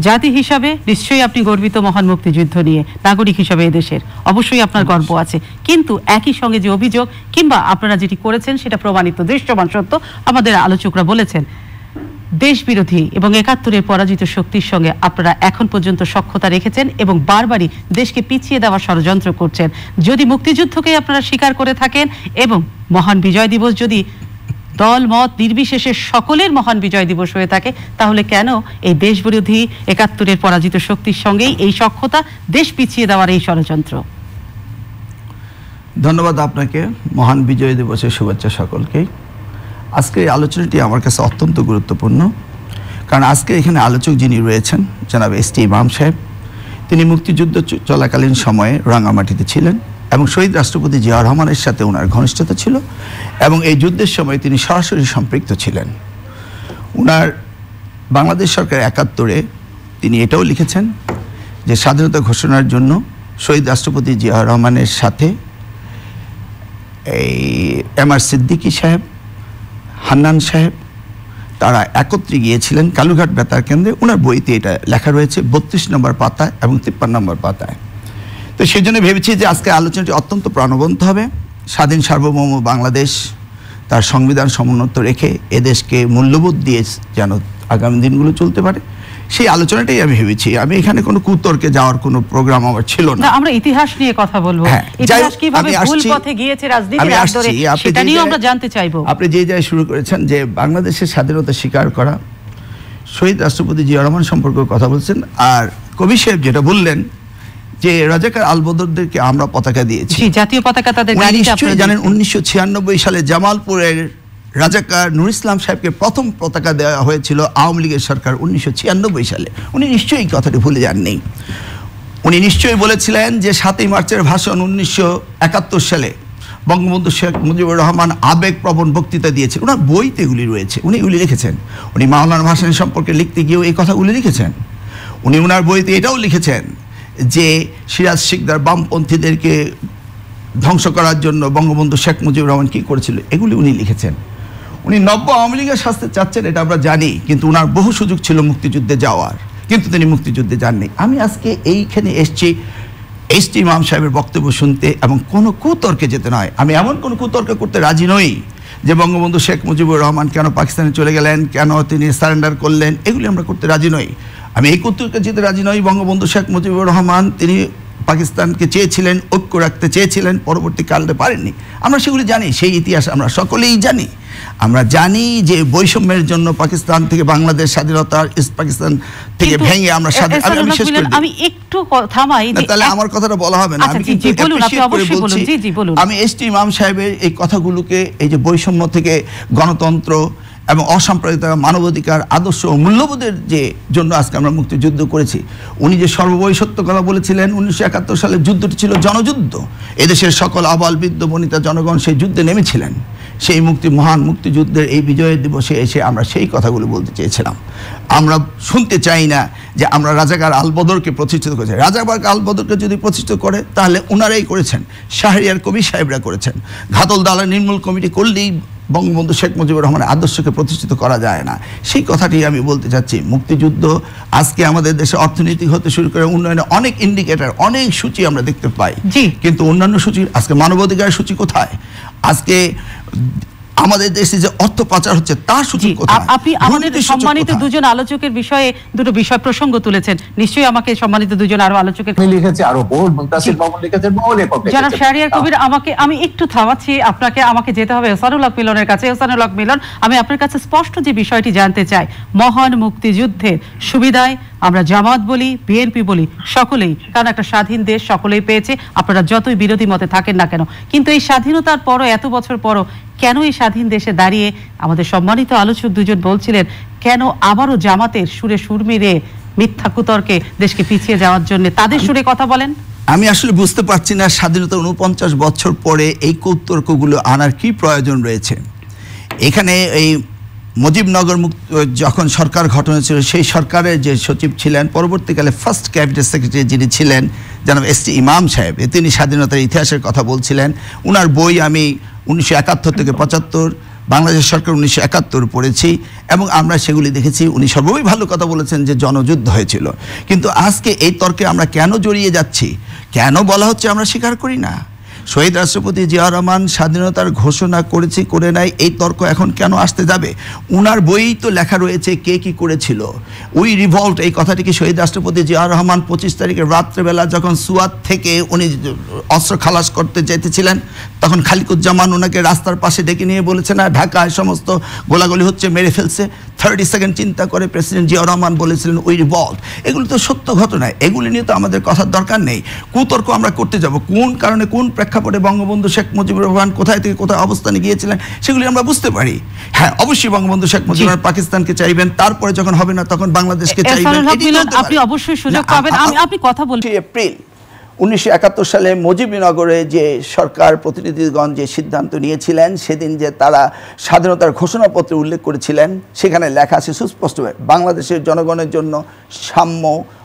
জাতি হিসাবে নিশ্চয়ই আপনি গর্বিত মহান মুক্তিযুদ্ধ নিয়ে নাগরিক হিসাবে এদেশের। অবশ্যই আপনার গর্ব আছে। কিন্তু একই সঙ্গে যে অভিযোগ কিংবা আপনারা যেটি করেছেন সেটা প্রমাণিত দৃশ্যমান সত্য আমাদের আলোচকরা বলেছেন দেশ বিরোধী এবং একাত্তরের পরাজিত শক্তির সঙ্গে আপনারা এখন পর্যন্ত সক্ষতা রেখেছেন এবং বারবারই দেশকে পিছিয়ে দেওয়ার ষড়যন্ত্র করছেন। যদি মুক্তিযুদ্ধকে আপনারা স্বীকার করে থাকেন এবং মহান বিজয় দিবস যদি দল, মত, নির্বিশেষে সকলের মহান বিজয় দিবস হয়ে থাকে। তাহলে কেন এই দেশ বিরোধী একাত্তরের পরাজিত শক্তির সঙ্গেই এই সক্ষতা দেশ পিছিয়ে দেওয়ার এই ষড়যন্ত্র? ধন্যবাদ আপনাকে। মহান বিজয় দিবসের শুভেচ্ছা সকলকেই। আজকের এই আলোচনাটি আমার কাছে অত্যন্ত গুরুত্বপূর্ণ। কারণ আজকে এখানে আলোচক যিনি রয়েছেন, জনাব এস টি ইমাম সাহেব, তিনি মুক্তিযুদ্ধ চলাকালীন সময়ে রাঙামাটিতে ছিলেন। এবং শহীদ রাষ্ট্রপতি জিয়া রহমানের সাথে ওনার ঘনিষ্ঠতা ছিল এবং এই যুদ্ধের সময় তিনি সরাসরি সম্পৃক্ত ছিলেন। উনার বাংলাদেশ সরকার একাত্তরে তিনি এটাও লিখেছেন যে স্বাধীনতা ঘোষণার জন্য শহীদ রাষ্ট্রপতি জিয়া রহমানের সাথে এই এম আর সিদ্দিকী সাহেব, হান্নান সাহেব, তারা একত্রে গিয়েছিলেন কালুঘাট বেতার কেন্দ্রে। ওনার বইতে এটা লেখা রয়েছে, বত্রিশ নম্বর পাতায় এবং তিপ্পান্ন নম্বর পাতায়। তো সেই জন্য ভেবেছি যে আজকে আলোচনাটি অত্যন্ত প্রাণবন্ত হবে। স্বাধীন সার্বভৌম বাংলাদেশ তার সংবিধান সমুন্নত রেখে এদেশকে মূল্যবোধ দিয়ে যেন আগামী দিনগুলো চলতে পারে সেই আলোচনাটাই আমি ভেবেছি। আমি এখানে কোনো কুতর্কে যাওয়ার কোনো প্রোগ্রাম আমার ছিল না। আমরা ইতিহাস নিয়ে কথা বলব। হ্যাঁ, ইতিহাস কীভাবে ভুল পথে গিয়েছে রাজনীতির সেটা যে নিয়েও আমরা জানতে চাইব। আপনি যে জায়গায় শুরু করেছেন যে বাংলাদেশের স্বাধীনতা স্বীকার করা শহীদ রাষ্ট্রপতি জিয়া রহমান সম্পর্কে কথা বলছেন আর কবি সাহেব যেটা বললেন যে রাজাকার আলবদরদেরকে আমরা পতাকা দিয়েছি। জাতীয় পতাকা তাদের নিশ্চয়ই জানেন উনিশশো ছিয়ানব্বই সালে জামালপুরের রাজাকার নুর ইসলাম সাহেবকে প্রথম পতাকা দেওয়া হয়েছিল আওয়ামী লীগের সরকার উনিশশো ছিয়ানব্বই সালে। উনি নিশ্চয়ই এই কথাটি ভুলে যাননি। উনি নিশ্চয়ই বলেছিলেন যে সাতই মার্চের ভাষণ উনিশশো একাত্তর সালে বঙ্গবন্ধু শেখ মুজিবুর রহমান আবেগপ্রবণ বক্তৃতা দিয়েছেন। ওনার বইতে এগুলি রয়েছে। উনি এগুলি লিখেছেন। উনি মাওলানা ভাসানী সম্পর্কে লিখতে গিয়েও এই কথাগুলি লিখেছেন। উনি ওনার বইতে এটাও লিখেছেন যে সিরাজ শিকদার বামপন্থীদেরকে ধ্বংস করার জন্য বঙ্গবন্ধু শেখ মুজিবুর রহমান কী করেছিল, এগুলি উনি লিখেছেন। উনি নব্য আওয়ামী লীগের শাস্তি চাচ্ছেন, এটা আমরা জানি, কিন্তু ওনার বহু সুযোগ ছিল মুক্তিযুদ্ধে যাওয়ার, কিন্তু তিনি মুক্তিযুদ্ধে যাননি। আমি আজকে এইখানে এসছি, এস টি ইমাম সাহেবের বক্তব্য শুনতে, এবং কোনো কুতর্কে যেতে নয়। আমি এমন কোনো কুতর্ক করতে রাজি নই যে বঙ্গবন্ধু শেখ মুজিবুর রহমান কেন পাকিস্তানে চলে গেলেন, কেন তিনি সারেন্ডার করলেন, এগুলি আমরা করতে রাজি নই। আমি এই কর্তৃকে যেতে রাজি নই, বঙ্গবন্ধু শেখ মুজিবুর রহমান, তিনি পাকিস্তানকে চেয়েছিলেন, ঐক্য রাখতে চেয়েছিলেন, পরবর্তীকালে পারেননি। আমরা সেগুলি জানি, সেই ইতিহাস আমরা সকলেই জানি। আমরা জানি যে বৈষম্যের জন্য পাকিস্তান থেকে বাংলাদেশ স্বাধীনতা ইস্ট পাকিস্তান থেকে ভেঙে আমরা আমি- শেষ করে আমি একটু থামাই তাহলে আমার কথাটা বলা হবে না। আচ্ছা, আমি বলুন, এস টি ইমাম সাহেবের এই কথাগুলোকে এই যে বৈষম্য থেকে গণতন্ত্র এবং অসাম্প্রদায়িকতা মানবাধিকার আদর্শ ও মূল্যবোধের যে জন্য আজকে আমরা মুক্তিযুদ্ধ করেছি উনি যে সর্ববৈসত্য কথা বলেছিলেন উনিশশো একাত্তর সালের যুদ্ধটি ছিল জনযুদ্ধ। এদেশের সকল আবাল বৃদ্ধ বনিতা জনগণ সেই যুদ্ধে নেমেছিলেন। সেই মুক্তি মহান মুক্তিযুদ্ধের এই বিজয়ের দিবসে এসে আমরা সেই কথাগুলো বলতে চেয়েছিলাম। আমরা শুনতে চাই না যে আমরা রাজাকার আলবদরকে প্রতিষ্ঠিত করেছি। রাজাকার আলবদরকে যদি প্রতিষ্ঠিত করে তাহলে ওনারাই করেছেন। শাহরিয়ার কবি সাহেবরা করেছেন। ঘাতল দালা নির্মূল কমিটি করলেই বঙ্গবন্ধু শেখ মুজিবুর রহমানের আদর্শকে প্রতিষ্ঠিত করা যায় না। সেই কথাটি আমি বলতে চাচ্ছি মুক্তিযুদ্ধ আজকে আমাদের দেশে অর্থনৈতিক হতে শুরু করে উন্নয়নে অনেক ইন্ডিকেটর অনেক সূচি আমরা দেখতে পাই। কিন্তু অন্যান্য সূচি আজকে মানবাধিকার সূচি কোথায়? আজকে আমাদের দেশে যে অর্থ পাচার হচ্ছে তার কোথায়? আপনি আমাদের সম্মানিত দুজন আলোচকের বিষয়ে দুটো বিষয় প্রসঙ্গ তুলেছেন। নিশ্চয়ই আমাকে সম্মানিত দুজন আরও আলোচকের আমি লিখেছি আরও বহু মুন্তাসির মামুন লিখেছেন বহু লেখক যারা শাহরিয়ার কবির আমাকে আমি একটু থামাচ্ছি আপনাকে আমাকে যেতে হবে হোসানুল হক মিলনের কাছে। হোসানুল হক মিলন আমি আপনার কাছে স্পষ্ট যে বিষয়টি জানতে চাই মহান মুক্তিযুদ্ধের সুবিধায় আমরা জামাত বলি, বিএনপি বলি, সকলেই, কারণ একটা স্বাধীন দেশ সকলেই পেয়েছে, আপনারা যতই বিরোধী মতে থাকেন না কেন। কিন্তু এই স্বাধীনতার পরও, এত বছর পরও, কেন এই স্বাধীন দেশে দাঁড়িয়ে আমাদের সম্মানিত আলোচক দুজন বলছিলেন, কেন আবারও জামাতের সুরে সুর মেরে মিথ্যা কুতর্কে দেশকে পিছিয়ে যাওয়ার জন্য? তাদের সুরে কথা বলেন। আমি আসলে বুঝতে পারছি না স্বাধীনতা উনপঞ্চাশ বছর পরে এই কৌতর্কগুলো আনার কি প্রয়োজন রয়েছে। এখানে এই মুজিবনগর যখন সরকার ঘটনা ছিল সেই সরকারের যে সচিব ছিলেন, পরবর্তীকালে ফার্স্ট ক্যাবিনেট সেক্রেটারি যিনি ছিলেন যেন এস টি ইমাম সাহেব তিনি স্বাধীনতার ইতিহাসের কথা বলছিলেন। উনার বই আমি উনিশশো একাত্তর থেকে পঁচাত্তর, বাংলাদেশ সরকার উনিশশো একাত্তর পড়েছি, এবং আমরা সেগুলি দেখেছি। উনি সর্বই ভালো কথা বলেছেন যে জনযুদ্ধ হয়েছিল। কিন্তু আজকে এই তর্কে আমরা কেন জড়িয়ে যাচ্ছি? কেন বলা হচ্ছে আমরা স্বীকার করি না? শহীদ রাষ্ট্রপতি জিয়া রহমান স্বাধীনতার ঘোষণা করেছি, করে নাই, এই তর্ক এখন কেন আসতে যাবে? উনার বইই তো লেখা রয়েছে কে কি করেছিল। উই রিভল্ট, এই কথাটি কি শহীদ রাষ্ট্রপতি জিয়া রহমান পঁচিশ তারিখে রাত্রেবেলা যখন সুয়াত থেকে উনি অস্ত্র খালাস করতে যেতেছিলেন, তখন খালিকুজ্জামান ওনাকে রাস্তার পাশে ডেকে নিয়ে বলেছে, না, ঢাকায় সমস্ত গোলাগুলি হচ্ছে মেরে ফেলছে। থার্টি সেকেন্ড চিন্তা করে প্রেসিডেন্ট জিয়া রহমান বলেছিলেন, উই রিভল্ট। এগুলো তো সত্য ঘটনা, এগুলি নিয়ে তো আমাদের কথার দরকার নেই। কুতর্ক আমরা করতে যাব, কোন কারণে কোন প্রেক্ষাপটে বঙ্গবন্ধু শেখ মুজিবুর রহমান কোথায় থেকে কোথায় অবস্থানে গিয়েছিলেন সেগুলি আমরা বুঝতে পারি। হ্যাঁ অবশ্যই বঙ্গবন্ধু শেখ মুজিবুর রহমান পাকিস্তানকে চাইবেন তারপরে যখন হবে না তখন বাংলাদেশকে চাইবেন আপনি অবশ্যই সুযোগ পাবেন। আপনি কথা এপ্রিল উনিশশো একাত্তর সালে মুজিবনগরে যে সরকার প্রতিনিধিগণ যে সিদ্ধান্ত নিয়েছিলেন সেদিন যে তারা স্বাধীনতার ঘোষণাপত্রে উল্লেখ করেছিলেন সেখানে লেখা আছে সুস্পষ্টভাবে বাংলাদেশের জনগণের জন্য সাম্য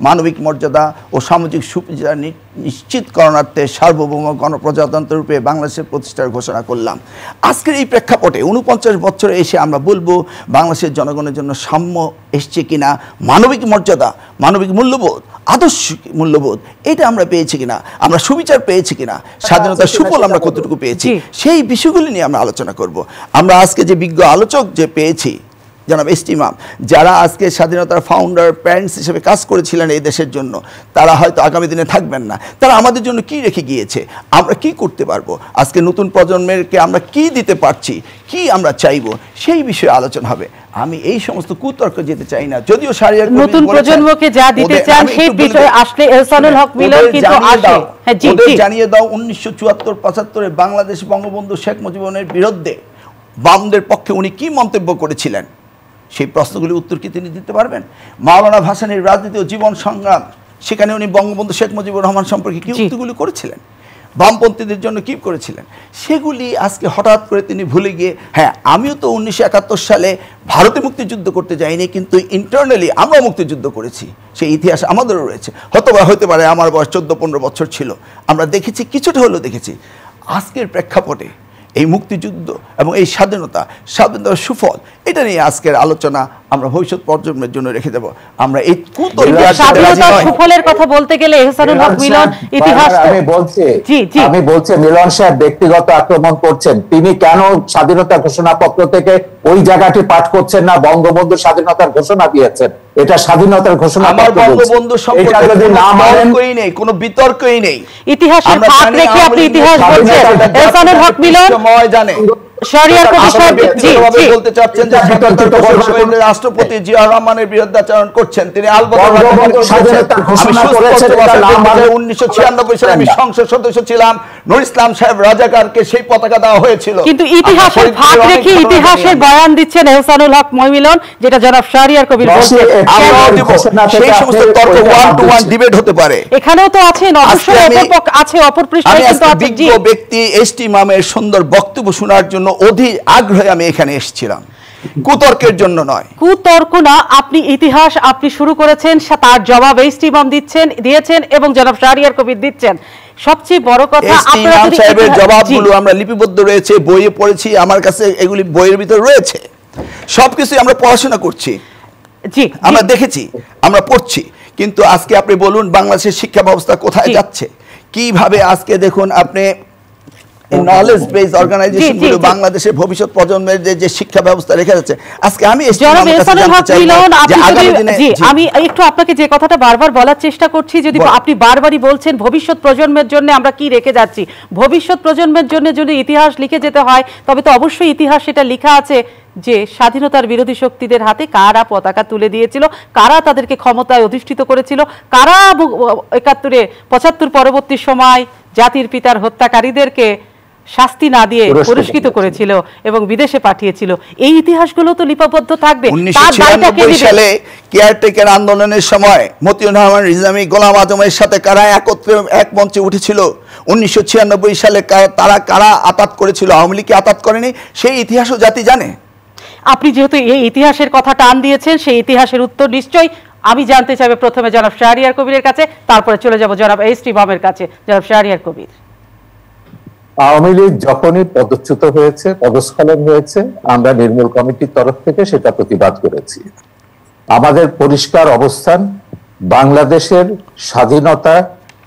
মানবিক মর্যাদা ও সামাজিক সুবিধা নি- নিশ্চিতকরণার্থে সার্বভৌম গণপ্রজাতন্ত্র রূপে বাংলাদেশের প্রতিষ্ঠার ঘোষণা করলাম। আজকের এই প্রেক্ষাপটে উনপঞ্চাশ বছরে এসে আমরা বলব বাংলাদেশের জনগণের জন্য সাম্য এসছে কিনা মানবিক মর্যাদা মানবিক মূল্যবোধ আদর্শ মূল্যবোধ এটা আমরা পেয়েছি কিনা আমরা সুবিচার পেয়েছি কিনা স্বাধীনতার সুফল আমরা কতটুকু পেয়েছি সেই বিষয়গুলি নিয়ে আমরা আলোচনা করব। আমরা আজকে যে বিজ্ঞ আলোচক যে পেয়েছি জনাব এস্টিমাম যারা আজকে স্বাধীনতার ফাউন্ডার প্যারেন্টস হিসেবে কাজ করেছিলেন এই দেশের জন্য তারা হয়তো আগামী দিনে থাকবেন না। তারা আমাদের জন্য কি রেখে গিয়েছে? আমরা কি করতে পারব? আজকে নতুন প্রজন্মেরকে আমরা কি দিতে পারছি? কি আমরা চাইব? সেই বিষয়ে আলোচনা হবে। আমি এই সমস্ত কুতর্ক যেতে চাই না। যদিও সারিয়ার নতুন প্রজন্মকে যা দিতে চান সেই বিষয়ে আসলে এহসানুল হক মিলন কিন্তু আসে। হ্যাঁ জি জানিয়ে দাও উনিশশো চুয়াত্তর পঁচাত্তরে বাংলাদেশ বঙ্গবন্ধু শেখ মুজিবনের বিরুদ্ধে বামদের পক্ষে উনি কি মন্তব্য করেছিলেন? সেই প্রশ্নগুলির উত্তর কি তিনি দিতে পারবেন? মাওলানা ভাসানির রাজনীতি ও জীবন সংগ্রাম সেখানে উনি বঙ্গবন্ধু শেখ মুজিবুর রহমান সম্পর্কে কি। উক্তিগুলি করেছিলেন? বামপন্থীদের জন্য কি করেছিলেন? সেগুলি আজকে হঠাৎ করে তিনি ভুলে গিয়ে হ্যাঁ আমিও তো উনিশশো একাত্তর সালে ভারতে মুক্তিযুদ্ধ করতে যাইনি কিন্তু ইন্টারনালি আমরা মুক্তিযুদ্ধ করেছি। সেই ইতিহাস আমাদেরও রয়েছে। হয়তো বা হতে পারে আমার বয়স চোদ্দ পনেরো বছর ছিল। আমরা দেখেছি কিছুটা হলেও দেখেছি। আজকের প্রেক্ষাপটে এই মুক্তিযুদ্ধ এবং এই স্বাধীনতা স্বাধীনতার সুফল এটা নিয়ে আজকের আলোচনা আমরা ভবিষ্যৎ প্রজন্মের জন্য রেখে দেব। আমরা এই স্বাধীনতার সুফলের কথা বলতে গেলে এহসানুল হক মিলন মিলন ইতিহাস আমি বলছি জি জি। আমি বলছি মিলন সাহেব ব্যক্তিগত আক্রমণ করছেন। তিনি কেন স্বাধীনতা ঘোষণাপত্র থেকে ওই জায়গাটি পাঠ করছেন না? বঙ্গবন্ধু স্বাধীনতার ঘোষণা দিয়েছেন। এটা স্বাধীনতার ঘোষণা আমার বঙ্গবন্ধু সম্পর্কে যদি না মানেন তর্কই নেই কোনো বিতর্কই নেই। ইতিহাসের ফাঁক রেখে আপনি ইতিহাস বলছেন। স্বাধীনতা হক মিলন সময় জানে শরিয়ার কবি সাহেব জি জি। বলতে চাচ্ছেন যে বিতর্কিত রাষ্ট্রপতি জিয়া রহমানের বিরুদ্ধাচরণ করছেন তিনি আলবদর স্বাধীনতার ঘোষণা করেছেন, এটা না মানেন- উনিশশো ছিয়ানব্বই সালে আমি সংসদ সদস্য ছিলাম নুর ইসলাম সাহেব রাজাকারকে সেই পতাকা দেওয়া হয়েছিল। কিন্তু ইতিহাসের ফাঁক রেখে ইতিহাসের বয়ান দিচ্ছেন এহসানুল হক যেটা জনাব শাহরিয়ার কবির সেই সমস্ত তর্ক ওয়ান টু ওয়ান ডিবেট হতে পারে। এখানেও তো আছেন অবশ্যই আজকে আমি- অপর পক্ষ আছে অপর পৃষ্ঠে কিন্তু আছে ব্যক্তি এস টি মামের সুন্দর বক্তব্য শোনার জন্য অধীর আগ্রহে আমি এখানে এসেছিলাম। কুতর্কের জন্য নয়। কুতর্ক না আপনি ইতিহাস আপনি শুরু করেছেন তার জবাব এইচ ইমাম দিচ্ছেন দিয়েছেন এবং জনাব শাহরিয়ার কবির দিচ্ছেন। সবচেয়ে বড় কথা আপনারা যদি সাহেবের জবাবগুলো আমরা লিপিবদ্ধ রয়েছে বইয়ে পড়েছি আমার কাছে এগুলি বইয়ের ভিতরে রয়েছে। সবকিছু আমরা পড়াশোনা করছি। জি। আমরা দেখেছি আমরা পড়ছি কিন্তু আজকে আপনি বলুন বাংলাদেশের শিক্ষা ব্যবস্থা কোথায় যাচ্ছে? কীভাবে আজকে দেখুন আপনি নলেজ বেস অর্গানাইজেশনগুলো বাংলাদেশের ভবিষ্যৎ প্রজন্মের যে যে শিক্ষা ব্যবস্থা রেখে যাচ্ছে। আজকে আমি আমি একটু আপনাকে যে কথাটা বারবার বলার চেষ্টা করছি যদি আপনি বারবারই বলছেন ভবিষ্যৎ প্রজন্মের জন্য আমরা কি রেখে যাচ্ছি? ভবিষ্যৎ প্রজন্মের জন্য যদি ইতিহাস লিখে যেতে হয় তবে তো অবশ্যই ইতিহাস সেটা লেখা আছে যে স্বাধীনতার বিরোধী শক্তিদের হাতে কারা পতাকা তুলে দিয়েছিল কারা তাদেরকে ক্ষমতায় অধিষ্ঠিত করেছিল কারা একাত্তরে পঁচাত্তর পরবর্তী সময় জাতির পিতার হত্যাকারীদেরকে শাস্তি না দিয়ে পুরস্কৃত করেছিল। এবং বিদেশে পাঠিয়েছিল। এই ইতিহাসগুলো তো লিপিবদ্ধ থাকবে? সালে কেয়ারটেকার আন্দোলনের সময় মতিউর রহমান রিজামি গোলাম আজমের সাথে কারা একত্রে এক মঞ্চে উঠেছিল? উনিশশো ছিয়ানব্বই সালে তারা কারা আতাত করেছিল? আওয়ামী লীগকে আতাত করেনি? সেই ইতিহাসও জাতি জানে। আপনি যেহেতু এই ইতিহাসের কথা টান দিয়েছেন সেই ইতিহাসের উত্তর নিশ্চয়ই আমি জানতে চাইবে। প্রথমে জনাব শাহরিয়ার কবিরের কাছে তারপরে চলে যাব জনাব এইচ টি বামের কাছে। জনাব শাহরিয়ার কবির। আওয়ামী লীগ যখনই পদচ্যুত হয়েছে, পদস্খলন হয়েছে, আমরা নির্মূল কমিটির তরফ থেকে সেটা প্রতিবাদ করেছি। আমাদের পরিষ্কার অবস্থান, বাংলাদেশের স্বাধীনতা,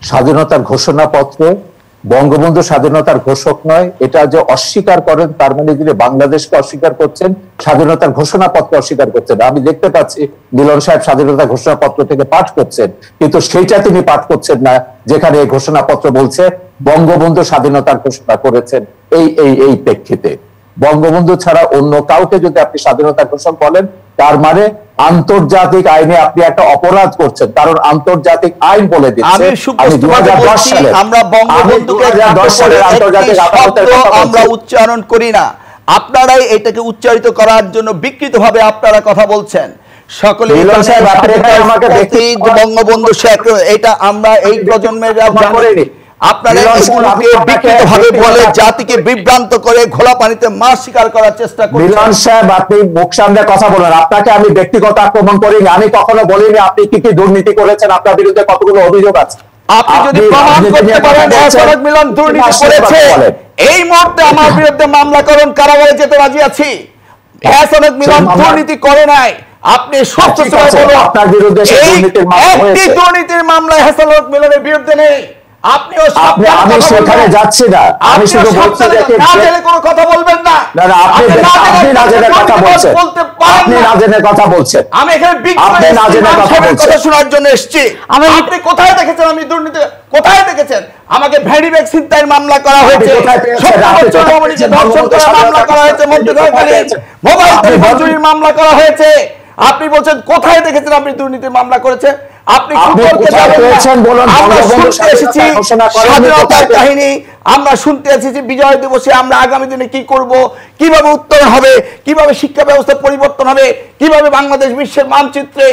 স্বাধীনতার ঘোষণাপত্র বঙ্গবন্ধু স্বাধীনতার ঘোষক নয়, এটা যে অস্বীকার করেন, তার মানে তিনি বাংলাদেশকে অস্বীকার করছেন, স্বাধীনতার ঘোষণাপত্র অস্বীকার করছেন। আমি দেখতে পাচ্ছি মিলন সাহেব স্বাধীনতা ঘোষণাপত্র থেকে পাঠ করছেন, কিন্তু সেইটা তিনি পাঠ করছেন না, যেখানে এই ঘোষণাপত্র বলছে, বঙ্গবন্ধু স্বাধীনতার ঘোষণা করেছেন, এই এই এই প্রেক্ষিতে। বঙ্গবন্ধু ছাড়া অন্য কাউকে যদি আপনি স্বাধীনতা ঘোষণা বলেন তার মানে আন্তর্জাতিক আইনে আপনি একটা অপরাধ করছেন কারণ আন্তর্জাতিক আইন বলে দিচ্ছে। আমি আমরা দশ সালের আন্তর্জাতিক উচ্চারণ করি না। আপনারাই এটাকে উচ্চারিত করার জন্য বিকৃতভাবে আপনারা কথা বলছেন। সকলে বঙ্গবন্ধু শেখ এটা আমরা এই প্রজন্মের আমরা করিনি। আপনারা মিলন সাহেব, এগুলোকে আপনি বিকৃতভাবে বলে জাতিকে বিভ্রান্ত করে ঘোলা পানিতে মাছ শিকার করার চেষ্টা করছেন। মিলন সাহেব আপনি মুখ সামনে কথা বলেন। আপনাকে আমি ব্যক্তিগত আক্রমণ করিনি আমি কখনো বলিনি আপনি কি কি দুর্নীতি করেছেন আপনার বিরুদ্ধে কতগুলো অভিযোগ আছে। আপনি যদি প্রমাণ করতে পারেন কথা মিলন দুর্নীতি করেছে। এই মুহূর্তে আমার বিরুদ্ধে মামলা করুন কারাগারে যেতে রাজি আছি। মিলন দুর্নীতি করে নাই। আপনি সত্য বলুন আপনার বিরুদ্ধে দুর্নীতির মামলা হয়েছে। দুর্নীতির মামলা হেসালক মিলনের বিরুদ্ধে নেই। আমি কথা সেখানে যাচ্ছি না। আমি শুধু বলছি সাবধানে যে না জেনে কোনো কথা বলবেন না। না না আপনি আপনি না কথা বলছেন। আপনি না। না কথা বলছেন। আমি এখানে আপনি না কথা বলছেন। শোনার জন্য এসেছি। আপনি কোথায় দেখেছেন? আমি দুর্নীতি কোথায় দেখেছেন? আমাকে ভ্যারি ব্যাগ ছিনতাইয়ের মামলা করা হয়েছে? ধর্ষণ করার মামলা করা হয়েছে? মোবাইল চুরির মামলা করা হয়েছে। আপনি বলছেন কোথায় দেখেছেন আপনি দুর্নীতির মামলা করেছে? আপনি স্বাধীনতার কাহিনী আমরা শুনতে এসেছি বিজয় দিবসে আমরা আগামী দিনে কি করব কীভাবে উত্তরণ হবে কীভাবে শিক্ষা ব্যবস্থা পরিবর্তন হবে কীভাবে বাংলাদেশ বিশ্বের মানচিত্রে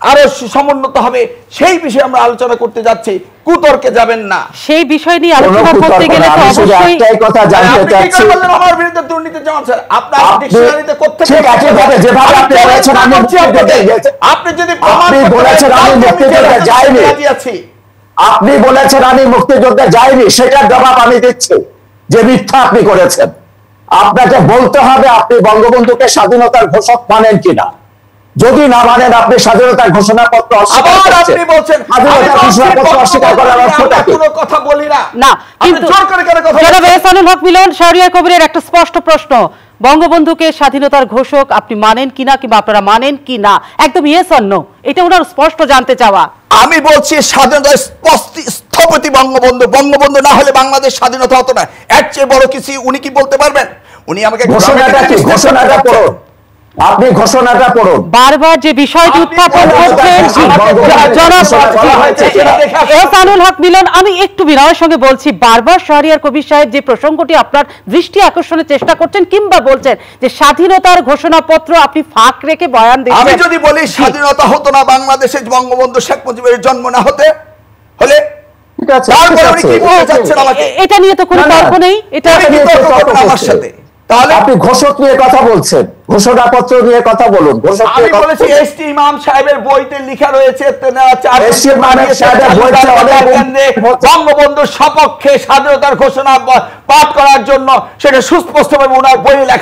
আরও সমুন্নত হবে। সেই বিষয়ে আমরা আলোচনা করতে যাচ্ছি। কুতর্কে যাবেন না। সেই বিষয় নিয়ে আলোচনা করতে গেলে তো অবশ্যই একটাই কথা জানতে আপনি চাচ্ছি। আমার বিরুদ্ধে দুর্নীতি জমা স্যার আপনার ডিকশনারিতে কোত্থেকে ঠিক আছে, যেভাবে- যেভাবে আপনি বলেছেন, আমি আপনি যদি আপনি বলেছেন, আমি মুক্তিযুদ্ধে যাইনি। আপনি বলেছেন আমি মুক্তিযুদ্ধে যাইনি সেটার জবাব আমি দিচ্ছি যে মিথ্যা আপনি করেছেন। আপনাকে বলতে হবে আপনি বঙ্গবন্ধুকে স্বাধীনতার ঘোষক মানেন কিনা। যদি না মানেন আপনি স্বাধীনতার ঘোষণাপত্র অস্বীকার আবার আপনি বলছেন আমি স্বাধীনতার ঘোষণাপত্র অস্বীকার করার অর্থটা কি? কোনো কথা বলি না। না কিন্তু জোর করে কেন কথা জনাব এহসানুল হক মিলন শাহরিয়ার কবিরের একটা স্পষ্ট প্রশ্ন। বঙ্গবন্ধুকে স্বাধীনতার ঘোষক আপনি মানেন কিনা কিংবা আপনারা মানেন কি না একদম ইয়েস অর নো এটা ওনার স্পষ্ট জানতে চাওয়া। আমি বলছি স্বাধীনতা স্পষ্ট- স্থপতি বঙ্গবন্ধু বঙ্গবন্ধু না হলে বাংলাদেশ স্বাধীনতা হতো না। এর চেয়ে বড় কিছু উনি কি বলতে পারবেন? উনি আমাকে ঘোষণাটা কি? ঘোষণাটা পড়ুন আপনি ঘোষণাটা পড়ুন। বারবার যে বিষয়টি উত্থাপন করছেন? এহসানুল হক মিলন আমি একটু বিনয়ের সঙ্গে বলছি বারবার শাহরিয়ার কবির সাহেব যে প্রসঙ্গটি আপনার দৃষ্টি আকর্ষণের চেষ্টা করছেন কিংবা বলছেন যে স্বাধীনতার ঘোষণাপত্র আপনি ফাঁক রেখে বয়ান আমি যদি বলি স্বাধীনতা হতো না বাংলাদেশে বঙ্গবন্ধু শেখ মুজিবের জন্ম না হতে হলে? এটা নিয়ে তো কোনো। তর্ক নেই এটা আমার সাথে? তাহলে আপনি ঘোষক নিয়ে কথা বলছেন। ঘোষণাপত্র নিয়ে কথা বলুন। ঘোষক আমি বলেছি এসটি এস টি ইমাম সাহেবের বইতে লেখা রয়েছে বঙ্গবন্ধুর সপক্ষে স্বাধীনতার ঘোষণা পাঠ করার জন্য সেটা সুস্পষ্টভাবে ওনার বইয়ে লেখা